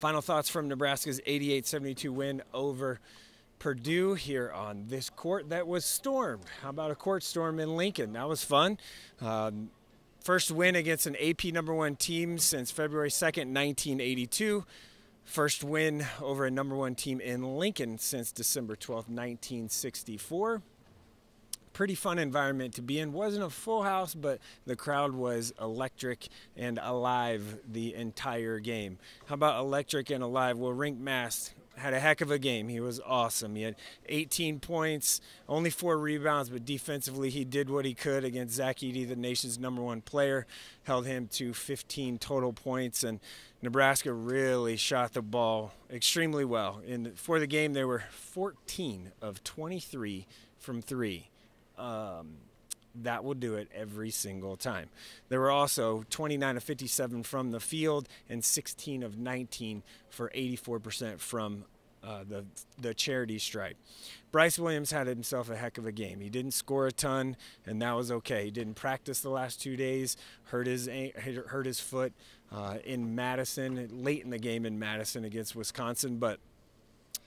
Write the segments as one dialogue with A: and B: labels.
A: Final thoughts from Nebraska's 88 72 win over Purdue here on this court that was stormed. How about a court storm in Lincoln? That was fun. Um, first win against an AP number one team since February 2nd, 1982. First win over a number one team in Lincoln since December 12th, 1964 pretty fun environment to be in. Wasn't a full house, but the crowd was electric and alive the entire game. How about electric and alive? Well, Rienk Mast had a heck of a game. He was awesome. He had 18 points, only four rebounds, but defensively he did what he could against Zach Edey, the nation's number one player, held him to 15 total points, and Nebraska really shot the ball extremely well. In for the game, they were 14 of 23 from three um, that will do it every single time. There were also 29 of 57 from the field and 16 of 19 for 84% from uh, the the charity stripe. Brice Williams had himself a heck of a game. He didn't score a ton, and that was okay. He didn't practice the last two days, hurt his hurt his foot uh, in Madison late in the game in Madison against Wisconsin, but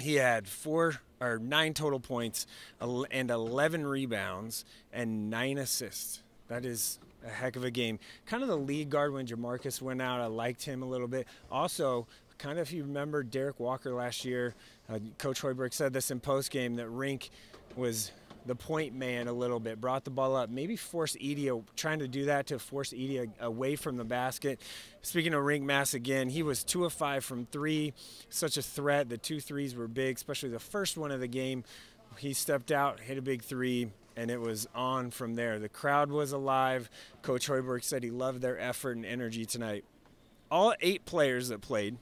A: he had four or nine total points and 11 rebounds and nine assists. That is a heck of a game. Kind of the lead guard when Jamarques went out. I liked him a little bit. Also, kind of if you remember Derrick Walker last year, uh, Coach Hoiberg said this in post game that Rienk was the point man a little bit, brought the ball up, maybe forced Edey, trying to do that to force Edey away from the basket. Speaking of Rienk Mast again, he was two of five from three, such a threat. The two threes were big, especially the first one of the game. He stepped out, hit a big three, and it was on from there. The crowd was alive. Coach Hoiberg said he loved their effort and energy tonight. All eight players that played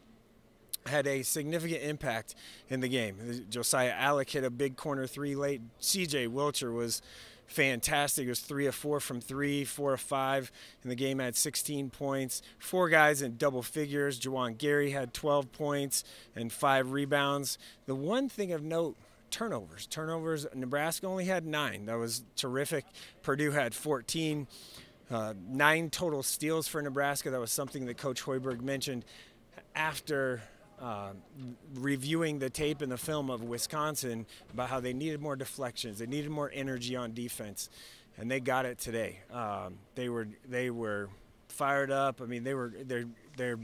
A: had a significant impact in the game. Josiah Allick hit a big corner three late. CJ Wilcher was fantastic. It was three of four from three, four of five in the game. Had 16 points. Four guys in double figures. Juwan Gary had 12 points and five rebounds. The one thing of note turnovers. Turnovers, Nebraska only had nine. That was terrific. Purdue had 14. Uh, nine total steals for Nebraska. That was something that Coach Hoiberg mentioned after uh, reviewing the tape and the film of Wisconsin about how they needed more deflections, they needed more energy on defense, and they got it today. Um, they were they were fired up. I mean, they were their their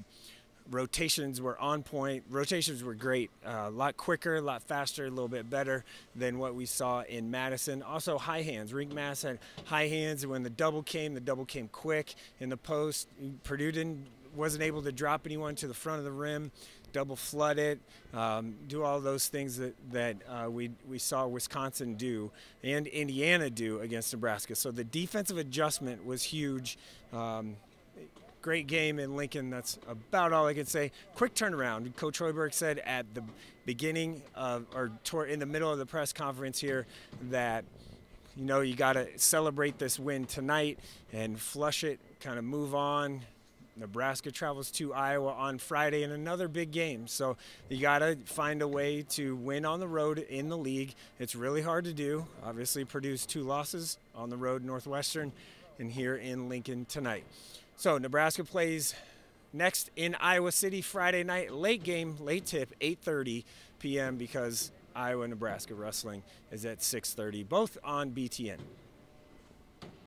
A: rotations were on point. Rotations were great, uh, a lot quicker, a lot faster, a little bit better than what we saw in Madison. Also, high hands. Rienk Mast had high hands, and when the double came, the double came quick in the post. Purdue didn't wasn't able to drop anyone to the front of the rim double flood it, um, do all those things that, that uh, we, we saw Wisconsin do and Indiana do against Nebraska. So the defensive adjustment was huge. Um, great game in Lincoln. That's about all I can say. Quick turnaround. Coach Hoiberg said at the beginning of, or toward, in the middle of the press conference here that you know you got to celebrate this win tonight and flush it, kind of move on, Nebraska travels to Iowa on Friday in another big game. So you got to find a way to win on the road in the league. It's really hard to do. Obviously, Purdue's two losses on the road, Northwestern, and here in Lincoln tonight. So Nebraska plays next in Iowa City Friday night, late game, late tip, 8:30 p.m. because Iowa Nebraska wrestling is at 6:30, both on BTN.